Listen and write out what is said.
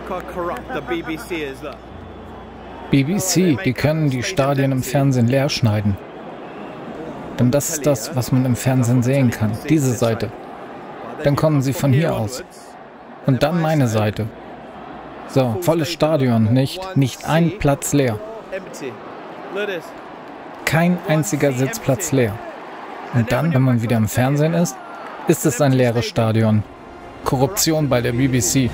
corrupt the BBC is. BBC, die können die Stadien im Fernsehen leer schneiden. Denn das ist das, was man im Fernsehen sehen kann. Diese Seite. Dann kommen sie von hier aus. Und dann meine Seite. So, volles Stadion, nicht, nicht ein Platz leer. Kein einziger Sitzplatz leer. Und dann, wenn man wieder im Fernsehen ist, ist es ein leeres Stadion. Korruption bei der BBC.